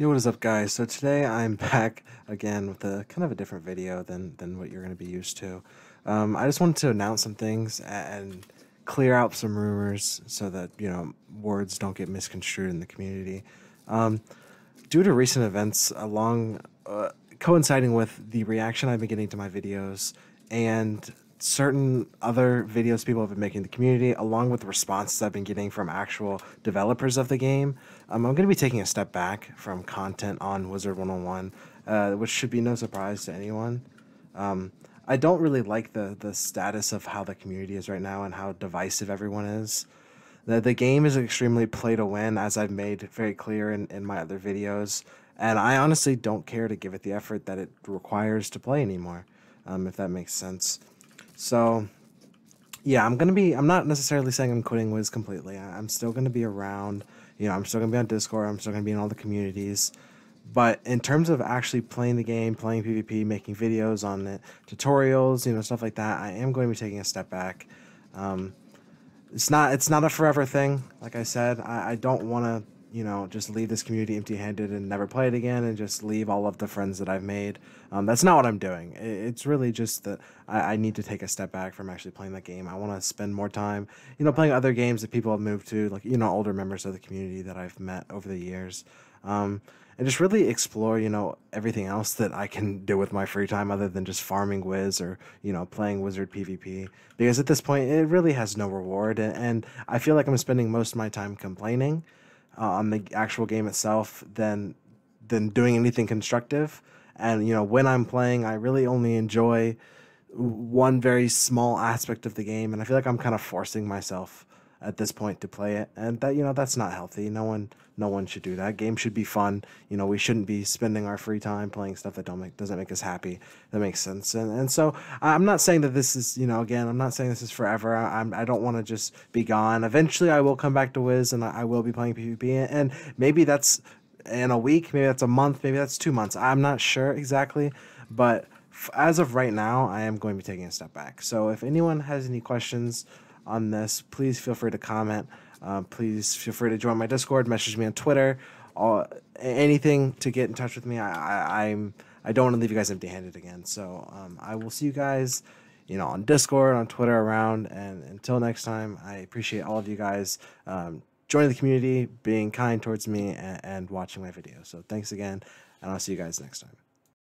Yo, what is up, guys? So today I'm back again with a kind of a different video than than what you're going to be used to. Um, I just wanted to announce some things and clear out some rumors so that you know words don't get misconstrued in the community. Um, due to recent events, along uh, coinciding with the reaction I've been getting to my videos and certain other videos people have been making in the community, along with the responses I've been getting from actual developers of the game, um, I'm going to be taking a step back from content on Wizard 101, uh, which should be no surprise to anyone. Um, I don't really like the the status of how the community is right now and how divisive everyone is. The, the game is extremely play to win, as I've made very clear in, in my other videos, and I honestly don't care to give it the effort that it requires to play anymore, um, if that makes sense. So, yeah, I'm gonna be. I'm not necessarily saying I'm quitting Wiz completely. I, am still gonna be around. You know, I'm still gonna be on Discord. I'm still gonna be in all the communities. But in terms of actually playing the game, playing PvP, making videos on it, tutorials, you know, stuff like that, I am going to be taking a step back. Um, it's not. It's not a forever thing. Like I said, I, I don't want to you know, just leave this community empty handed and never play it again and just leave all of the friends that I've made. Um, that's not what I'm doing. It's really just that I, I, need to take a step back from actually playing that game. I want to spend more time, you know, playing other games that people have moved to, like, you know, older members of the community that I've met over the years. Um, and just really explore, you know, everything else that I can do with my free time other than just farming Wiz or, you know, playing Wizard PvP. Because at this point, it really has no reward. And I feel like I'm spending most of my time complaining uh, on the actual game itself than than doing anything constructive. And you know, when I'm playing, I really only enjoy one very small aspect of the game, and I feel like I'm kind of forcing myself at this point to play it. And that you know that's not healthy. No one no one should do that. Game should be fun. You know we shouldn't be spending our free time playing stuff that don't make doesn't make us happy. That makes sense. And and so i'm not saying that this is you know again i'm not saying this is forever. I, I'm, i don't want to just be gone. Eventually i will come back to wiz and i, I will be playing pvp and maybe that's in a week maybe that's a month maybe that's two months. I'm not sure exactly. But as of right now i am going to be taking a step back. So if anyone has any questions on this, please feel free to comment. Uh, please feel free to join my Discord, message me on Twitter, all, anything to get in touch with me. I, I I'm I don't want to leave you guys empty-handed again. So um, I will see you guys, you know, on Discord, on Twitter, around. And until next time, I appreciate all of you guys um, joining the community, being kind towards me, and, and watching my videos. So thanks again, and I'll see you guys next time.